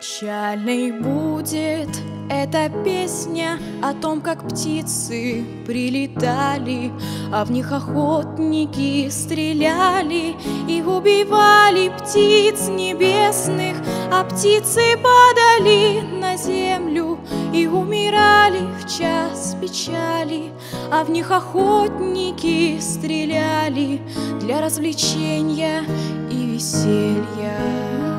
Печальной будет эта песня о том, как птицы прилетали, а в них охотники стреляли и убивали птиц небесных, а птицы падали на землю и умирали в час печали, а в них охотники стреляли для развлечения и веселья.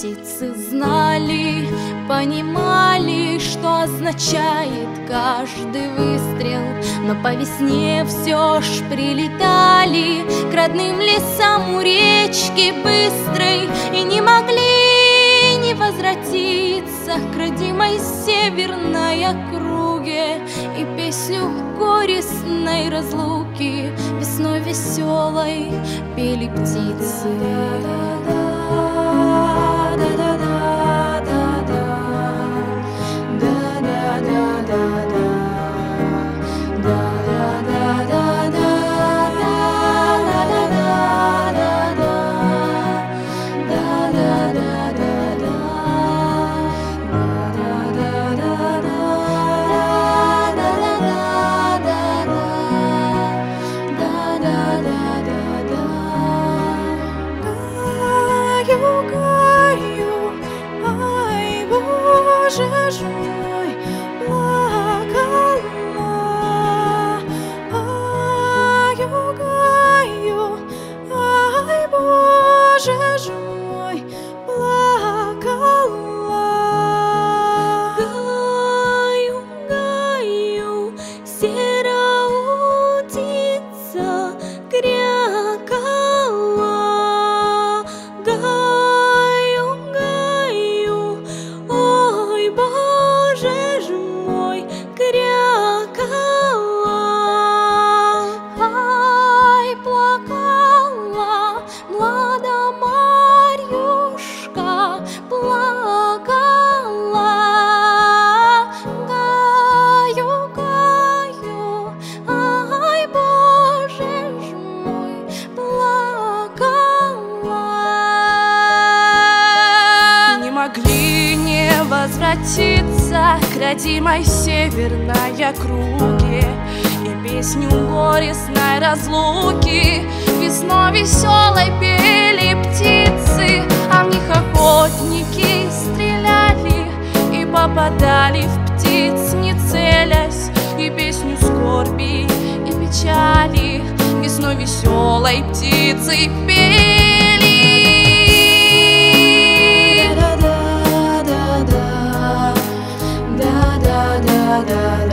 Птицы знали, понимали, что означает каждый выстрел Но по весне все ж прилетали к родным лесам у речки быстрой И не могли не возвратиться к родимой северной округе И песню горестной разлуки весной веселой пели птицы. 这是 возвратиться к родимой северной округе И песню горестной разлуки. Весной веселой пели птицы А в них охотники стреляли И попадали в птиц, не целясь И песню скорби и печали. Весной веселой птицы пели da da